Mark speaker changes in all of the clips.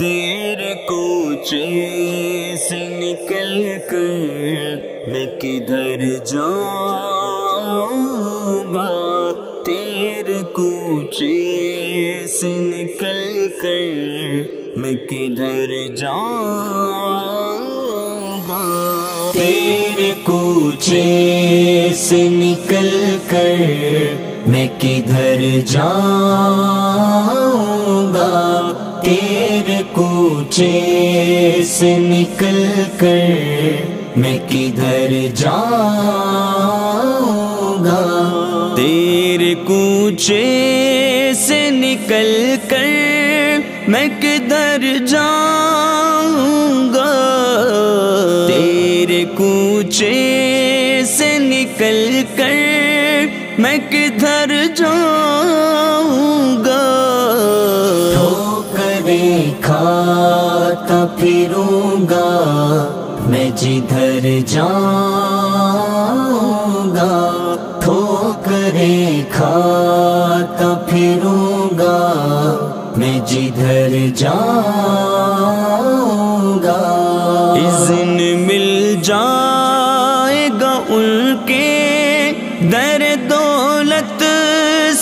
Speaker 1: تیرے کوچے سے نکل کر میں کدھر جاؤں گا؟ تیرے کوچے سے نکل کر میں کدھر جاؤں گا؟ تیرے کوچے سے نکل کر میں کدھر جاؤں گا؟ تیرے کوچے سے نکل کر میں کدھر جاؤں گا؟ تیرے کوچے سے نکل کر میں کدھر جاؤں گا؟ تیرے کوچے سے نکل کر میں کدھر جاؤں گا؟ ٹھوکریں کھاتا پھروں گا، میں جدھر جاؤں گا ٹھوکریں کھاتا پھروں گا، میں جدھر جاؤں گا۔ اذن مل جائے گا ان کے در دولت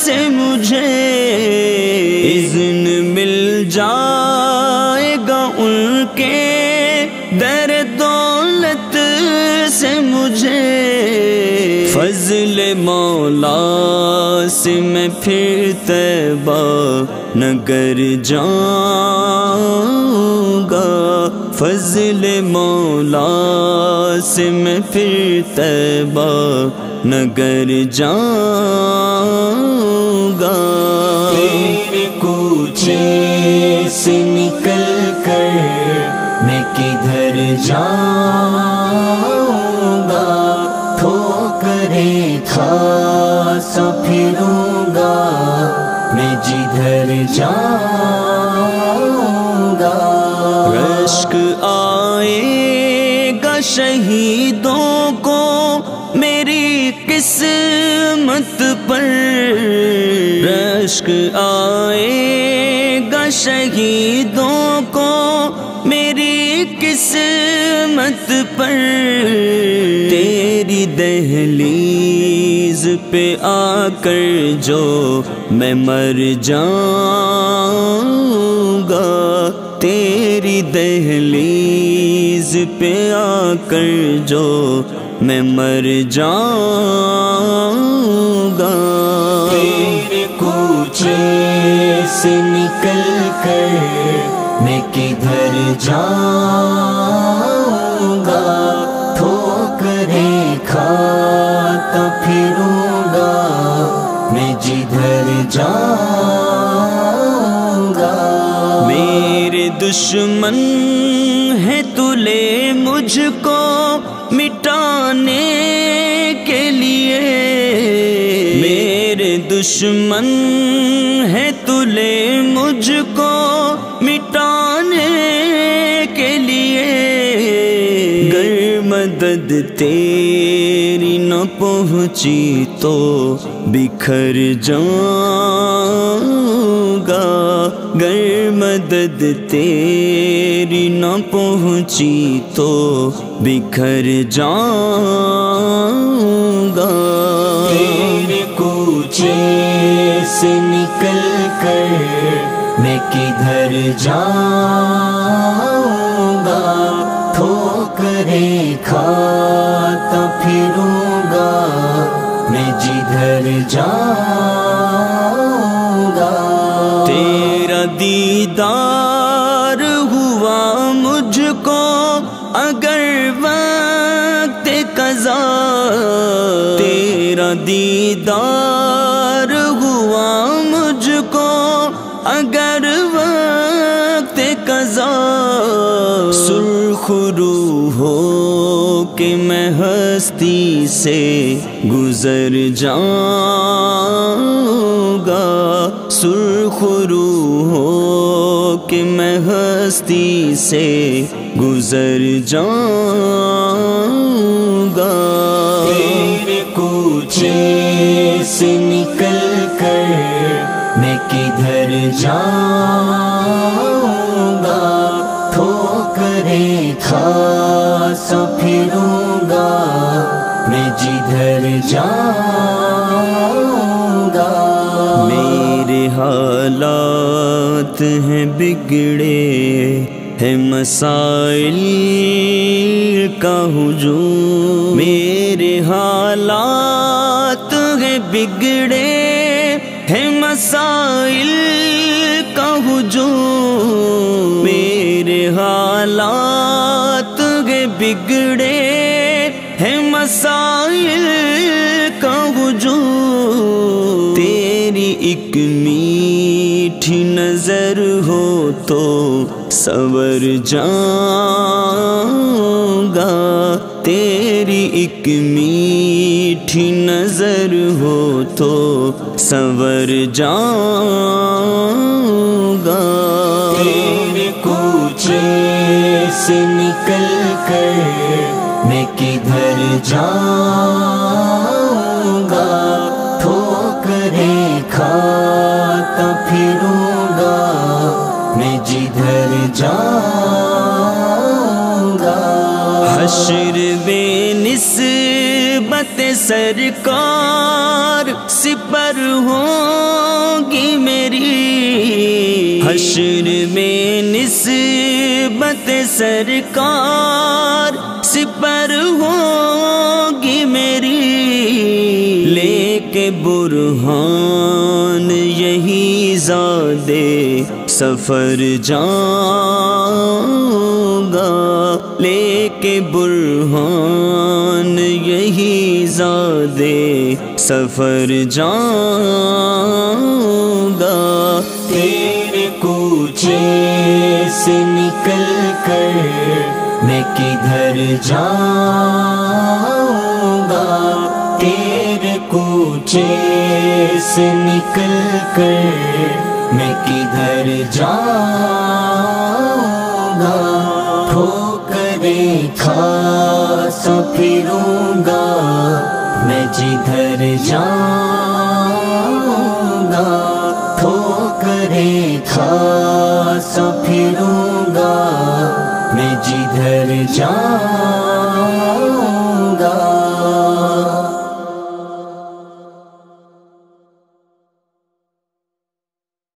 Speaker 1: سے مجھے۔ اذن مل جائے فضل مولا سے میں پھر تیبہ نگر جاؤں گا فضل مولا سے میں پھر تیبہ نگر جاؤں پھروں گا میں جدھر جاؤں گا۔ رشک آئے گا شہیدوں کو میری قسمت پر۔ رشک آئے گا شہیدوں کو میری قسمت پر۔ تیری دہلی پہ آ کر جو میں مر جاؤں گا، تیری دہلیز پہ آ کر جو میں مر جاؤں گا۔ تیرے کوچے سے نکل کر میں کدھر جاؤں پھروں گا میں جدھر جاؤں گا میرے دشمن ہے تلے مجھ کو مٹانے کے لیے۔ میرے دشمن ہے تلے مجھ کو مدد تیری نہ پہنچی تو بکھر جاؤں گا۔ گر مدد تیری نہ پہنچی تو بکھر جاؤں گا۔ تیرے کوچے سے نکل کر میں کدھر جاؤں گا؟ ٹھوکریں کھاتا جاؤں گا تیرا دیدار ہوا مجھ کو اگر وقت قضا۔ تیرا دیدار کہ میں ہستی سے گزر جاؤں گا سرخ روح ہو کہ میں ہستی سے گزر جاؤں گا تیرے کوچے سے نکل کر میں کدھر جاؤں گا کھا سو پھروں گا میں جدھر جاؤں گا میرے حالات ہیں بگڑے ہے مسائل کا ہجوم۔ میرے حالات ہیں بگڑے ہے مسائل حالات ہیں بگڑے ہے مسائل کا ہجوم تیری ایک میٹھی نظر ہو تو سور جاؤں گا۔ تیری ایک میٹھی نظر ہو تو سور جاؤں گا۔ کوچے سے نکل کر میں کدھر جاؤں گا؟ ٹھوکریں کھاتا پھروں گا۔ میں جدھر جاؤں گا؟ حشر بے نسبت سرکار سپر ہوگی میری۔ حشر میں نسبت سرکار سپر ہوگی میری لے کے برہان یہی زادے سفر جاؤں گا۔ لے کے برہان یہی زادے سفر جاؤں گا۔ تیرے کوچے سے نکل کر میں کدھر جاؤں گا؟ تیرے کوچے سے نکل کر میں کدھر جاؤں گا؟ ٹھوکریں کھا سو پھروں گا، میں جدھر جاؤں گا؟ ٹھوکریں کھا پھروں گا میں جدھر جاؤں